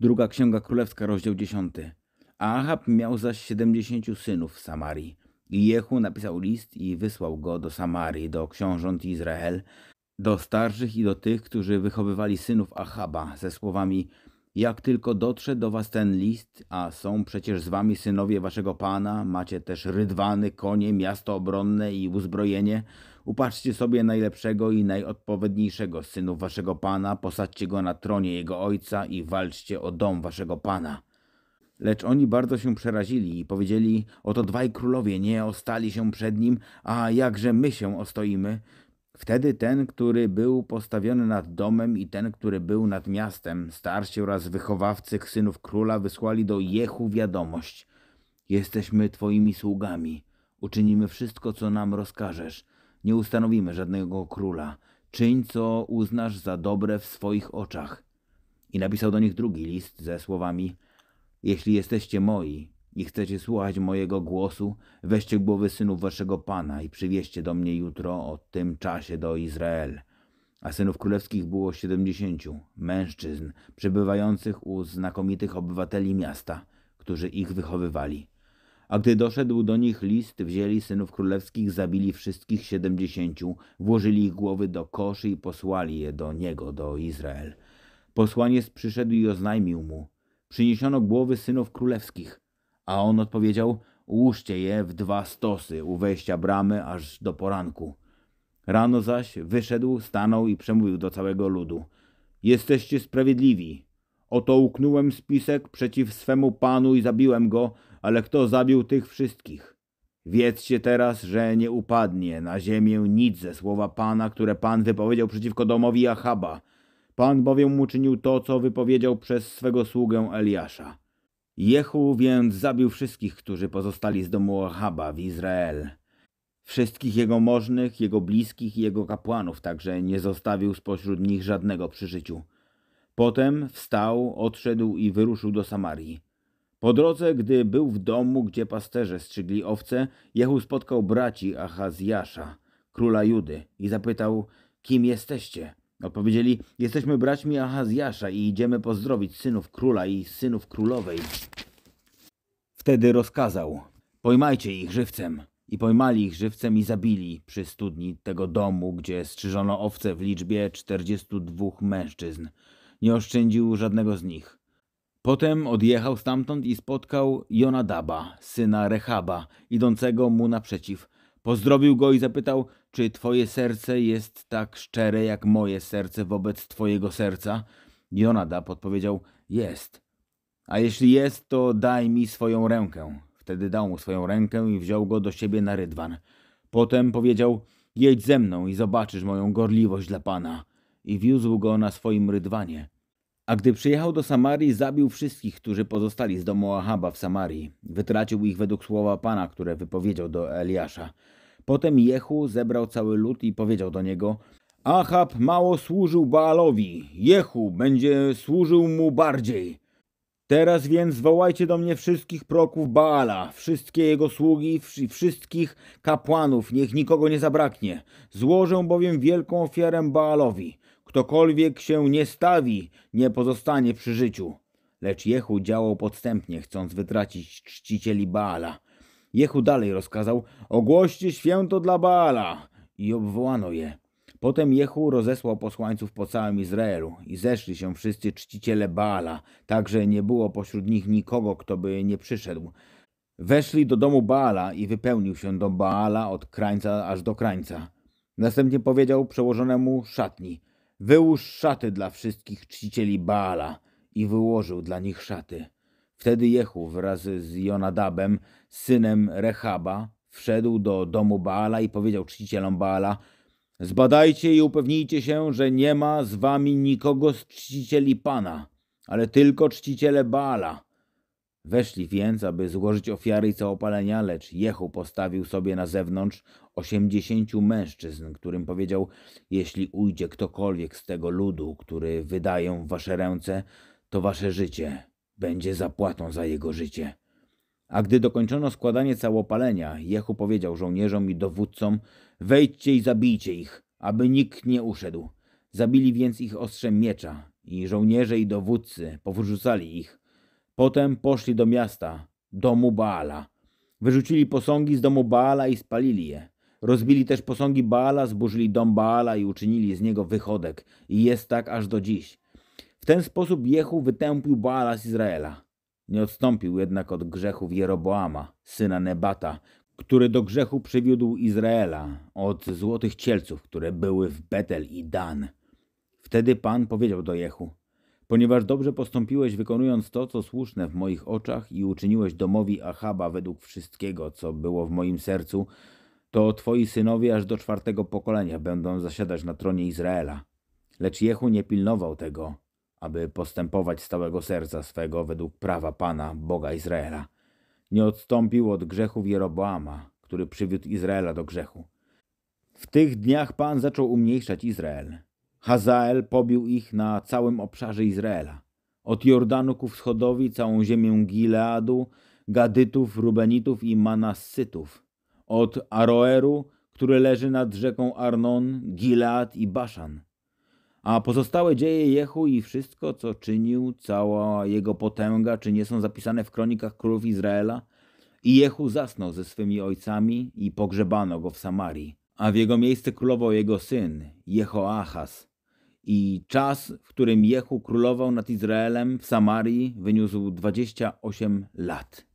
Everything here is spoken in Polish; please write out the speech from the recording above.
Druga Księga Królewska, rozdział 10. A miał zaś siedemdziesięciu synów w Samarii. I Jehu napisał list i wysłał go do Samarii, do książąt Izrael, do starszych i do tych, którzy wychowywali synów Ahaba, ze słowami Jak tylko dotrze do was ten list, a są przecież z wami synowie waszego pana, macie też rydwany, konie, miasto obronne i uzbrojenie, upatrzcie sobie najlepszego i najodpowiedniejszego z synów waszego pana, posadźcie go na tronie jego ojca i walczcie o dom waszego pana. Lecz oni bardzo się przerazili i powiedzieli, oto dwaj królowie nie ostali się przed nim, a jakże my się ostoimy? Wtedy ten, który był postawiony nad domem i ten, który był nad miastem, starsi oraz wychowawcy synów króla wysłali do Jehu wiadomość. Jesteśmy twoimi sługami. Uczynimy wszystko, co nam rozkażesz. Nie ustanowimy żadnego króla. Czyń, co uznasz za dobre w swoich oczach. I napisał do nich drugi list ze słowami – jeśli jesteście moi i chcecie słuchać mojego głosu, weźcie głowy synów waszego pana i przywieźcie do mnie jutro o tym czasie do Izrael. A synów królewskich było siedemdziesięciu, mężczyzn, przebywających u znakomitych obywateli miasta, którzy ich wychowywali. A gdy doszedł do nich list, wzięli synów królewskich, zabili wszystkich siedemdziesięciu, włożyli ich głowy do koszy i posłali je do niego, do Izrael. Posłaniec przyszedł i oznajmił mu – przyniesiono głowy synów królewskich, a on odpowiedział, ułóżcie je w dwa stosy u wejścia bramy aż do poranku. Rano zaś wyszedł, stanął i przemówił do całego ludu. Jesteście sprawiedliwi. Oto uknąłem spisek przeciw swemu panu i zabiłem go, ale kto zabił tych wszystkich? Wiedzcie teraz, że nie upadnie na ziemię nic ze słowa Pana, które Pan wypowiedział przeciwko domowi Achaba, Pan bowiem uczynił to, co wypowiedział przez swego sługę Eliasza. Jehu więc zabił wszystkich, którzy pozostali z domu Ahaba w Izrael. Wszystkich jego możnych, jego bliskich i jego kapłanów, także nie zostawił spośród nich żadnego przy życiu. Potem wstał, odszedł i wyruszył do Samarii. Po drodze, gdy był w domu, gdzie pasterze strzygli owce, Jehu spotkał braci Achazjasza, króla Judy, i zapytał, kim jesteście? Odpowiedzieli, jesteśmy braćmi Ahazjasza i idziemy pozdrowić synów króla i synów królowej. Wtedy rozkazał, pojmajcie ich żywcem. I pojmali ich żywcem i zabili przy studni tego domu, gdzie strzyżono owce w liczbie czterdziestu dwóch mężczyzn. Nie oszczędził żadnego z nich. Potem odjechał stamtąd i spotkał Jonadaba, syna Rechaba, idącego mu naprzeciw. Pozdrowił go i zapytał, czy twoje serce jest tak szczere jak moje serce wobec twojego serca? Jonadab odpowiedział, jest. A jeśli jest, to daj mi swoją rękę. Wtedy dał mu swoją rękę i wziął go do siebie na rydwan. Potem powiedział, jedź ze mną i zobaczysz moją gorliwość dla Pana. I wiózł go na swoim rydwanie. A gdy przyjechał do Samarii, zabił wszystkich, którzy pozostali z domu Ahaba w Samarii. Wytracił ich według słowa Pana, które wypowiedział do Eliasza. Potem Jehu zebrał cały lud i powiedział do niego Achab mało służył Baalowi, Jehu będzie służył mu bardziej. Teraz więc wołajcie do mnie wszystkich proków Baala, wszystkie jego sługi i wszystkich kapłanów, niech nikogo nie zabraknie. Złożę bowiem wielką ofiarę Baalowi. Ktokolwiek się nie stawi, nie pozostanie przy życiu. Lecz Jehu działał podstępnie, chcąc wytracić czcicieli Baala. Jehu dalej rozkazał, ogłoście święto dla Baala i obwołano je. Potem Jehu rozesłał posłańców po całym Izraelu i zeszli się wszyscy czciciele Baala, tak że nie było pośród nich nikogo, kto by nie przyszedł. Weszli do domu Baala i wypełnił się do Baala od krańca aż do krańca. Następnie powiedział przełożonemu szatni, wyłóż szaty dla wszystkich czcicieli Baala i wyłożył dla nich szaty. Wtedy Jehu wraz z Jonadabem, synem Rechaba, wszedł do domu Baala i powiedział czcicielom Baala Zbadajcie i upewnijcie się, że nie ma z wami nikogo z czcicieli Pana, ale tylko czciciele Baala. Weszli więc, aby złożyć ofiary i całopalenia, lecz Jehu postawił sobie na zewnątrz osiemdziesięciu mężczyzn, którym powiedział, jeśli ujdzie ktokolwiek z tego ludu, który wydają w wasze ręce, to wasze życie będzie zapłatą za jego życie. A gdy dokończono składanie całopalenia, Jehu powiedział żołnierzom i dowódcom: Wejdźcie i zabijcie ich, aby nikt nie uszedł. Zabili więc ich ostrzem miecza i żołnierze i dowódcy powyrzucali ich. Potem poszli do miasta, domu Baala. Wyrzucili posągi z domu Baala i spalili je. Rozbili też posągi Baala, zburzyli dom Baala i uczynili z niego wychodek. I jest tak aż do dziś. W ten sposób Jehu wytępił Baala z Izraela. Nie odstąpił jednak od grzechów Jeroboama, syna Nebata, który do grzechu przywiódł Izraela od złotych cielców, które były w Betel i Dan. Wtedy Pan powiedział do Jehu, ponieważ dobrze postąpiłeś wykonując to, co słuszne w moich oczach i uczyniłeś domowi Achaba według wszystkiego, co było w moim sercu, to twoi synowie aż do czwartego pokolenia będą zasiadać na tronie Izraela. Lecz Jehu nie pilnował tego, aby postępować z całego serca swego według prawa Pana, Boga Izraela. Nie odstąpił od grzechów Jeroboama, który przywiódł Izraela do grzechu. W tych dniach Pan zaczął umniejszać Izrael. Hazael pobił ich na całym obszarze Izraela. Od Jordanu ku wschodowi całą ziemię Gileadu, Gadytów, Rubenitów i Manassytów. Od Aroeru, który leży nad rzeką Arnon, Gilead i Baszan. A pozostałe dzieje Jehu i wszystko, co czynił, cała jego potęga, czy nie są zapisane w kronikach królów Izraela? I Jehu zasnął ze swymi ojcami i pogrzebano go w Samarii. A w jego miejsce królował jego syn, Jehoachaz. I czas, w którym Jehu królował nad Izraelem w Samarii, wyniósł 28 lat.